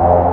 you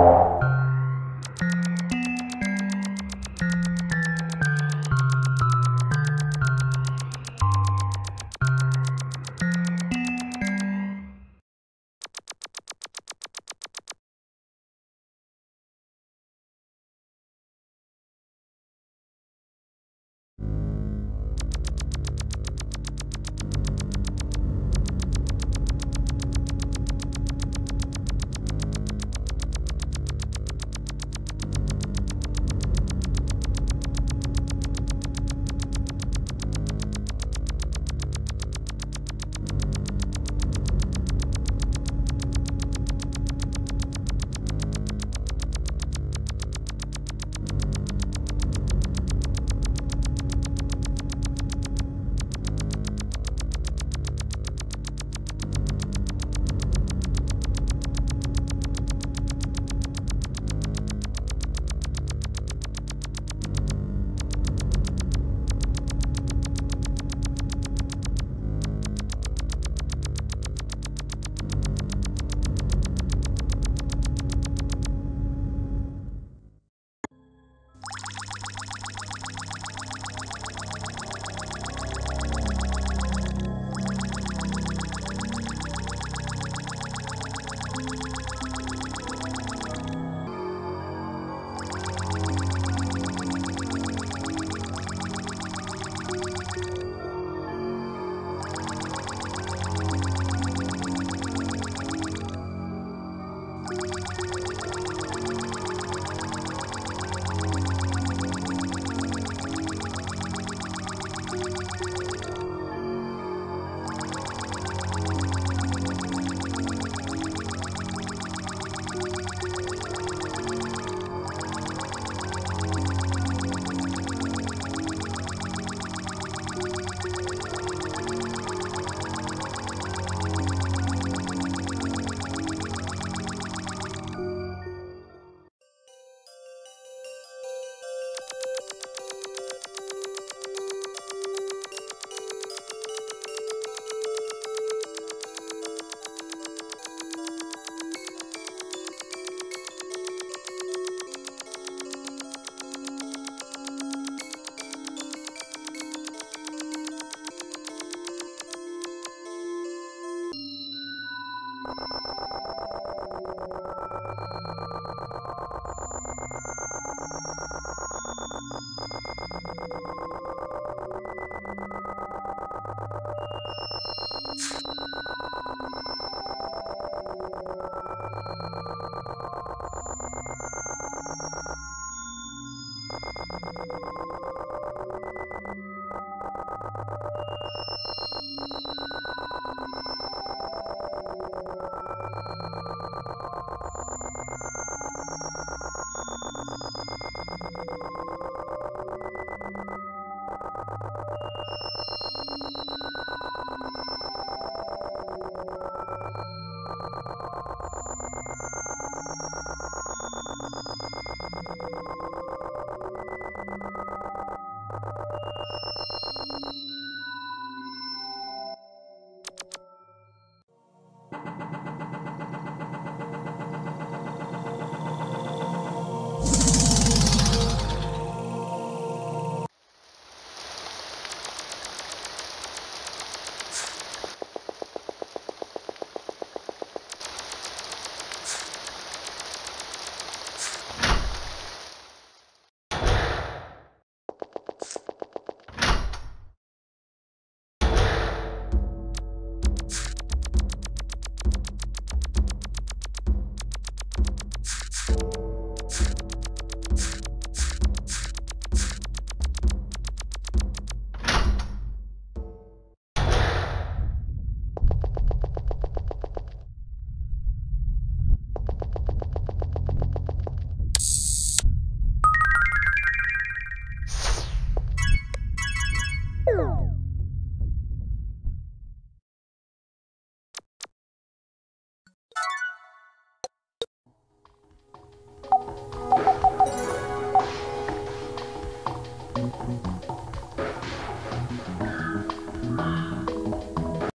Oh.